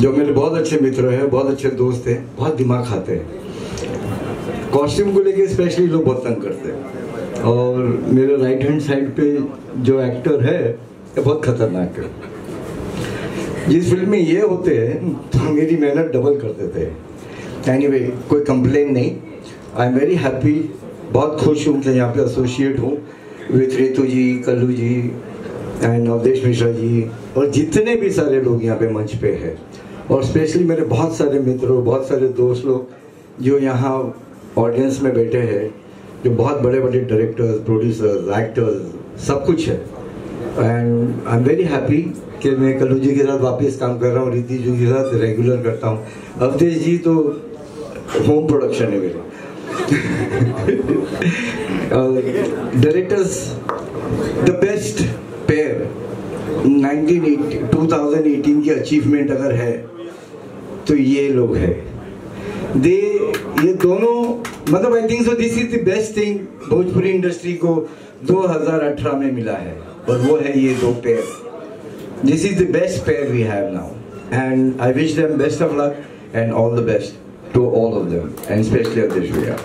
जो मेरे बहुत अच्छे मित्र हैं बहुत अच्छे दोस्त हैं बहुत दिमाग खाते हैं। कॉस्ट्यूम को लेके स्पेशली लोग बहुत तंग करते हैं। और मेरे राइट हैंड साइड पे जो एक्टर है ये बहुत खतरनाक है। जिस फ़िल्म में ये होते हैं तो मेरी मेहनत डबल कर देते हैं। एनी anyway, कोई कंप्लेन नहीं। आई एम वेरी हैप्पी बहुत खुश हूँ कि यहाँ पे एसोसिएट हूँ विथ रितु जी कल्लू जी एंड अवधेश मिश्रा जी और जितने भी सारे लोग यहाँ पे मंच पे हैं, और स्पेशली मेरे बहुत सारे मित्रों, बहुत सारे दोस्त लोग जो यहाँ ऑडियंस में बैठे हैं, जो बहुत बड़े बड़े डायरेक्टर्स प्रोड्यूसर्स एक्टर्स सब कुछ है। And I am very happy कि मैं कल्लू जी के साथ वापस काम कर रहा हूँ, रिद्धि जी के साथ रेगुलर करता हूँ। अवधेश जी तो होम प्रोडक्शन है मेरे। डायरेक्टर्स द बेस्ट 1980 2018 की अचीवमेंट अगर है तो ये लोग है। दे, ये दोनों मतलब I think so this is the best thing Bhojpuri industry को 2018 में मिला है। और वो है ये दो pair this is the best pair we have now and I wish them best of luck and all the best to all of them and specially Adish भैया.